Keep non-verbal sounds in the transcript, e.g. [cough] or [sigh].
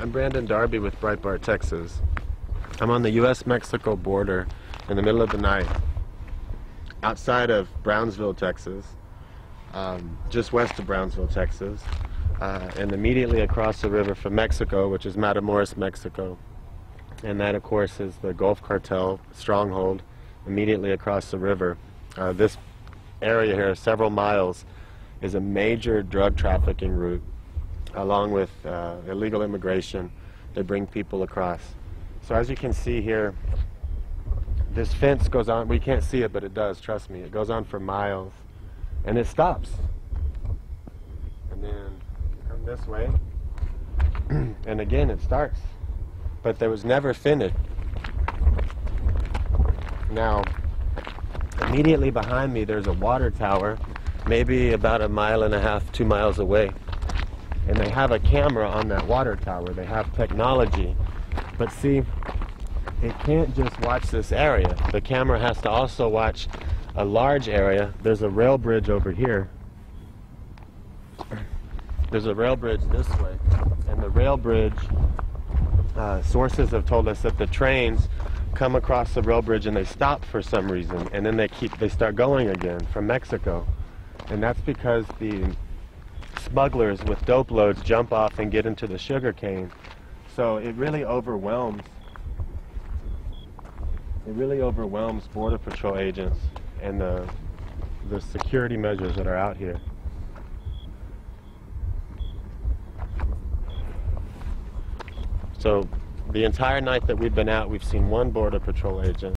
I'm Brandon Darby with Breitbart, Texas. I'm on the U.S.-Mexico border in the middle of the night, outside of Brownsville, Texas, um, just west of Brownsville, Texas, uh, and immediately across the river from Mexico, which is Matamoros, Mexico. And that, of course, is the Gulf Cartel stronghold immediately across the river. Uh, this area here, several miles, is a major drug trafficking route along with uh, illegal immigration. They bring people across. So as you can see here, this fence goes on. We can't see it, but it does. Trust me. It goes on for miles, and it stops. And then come this way, [clears throat] and again it starts. But there was never finished. Now, immediately behind me, there's a water tower, maybe about a mile and a half, two miles away and they have a camera on that water tower. They have technology. But see, it can't just watch this area. The camera has to also watch a large area. There's a rail bridge over here. There's a rail bridge this way. And the rail bridge, uh, sources have told us that the trains come across the rail bridge and they stop for some reason. And then they keep, they start going again from Mexico. And that's because the smugglers with dope loads jump off and get into the sugar cane. So it really overwhelms it really overwhelms border patrol agents and the the security measures that are out here. So the entire night that we've been out, we've seen one border patrol agent.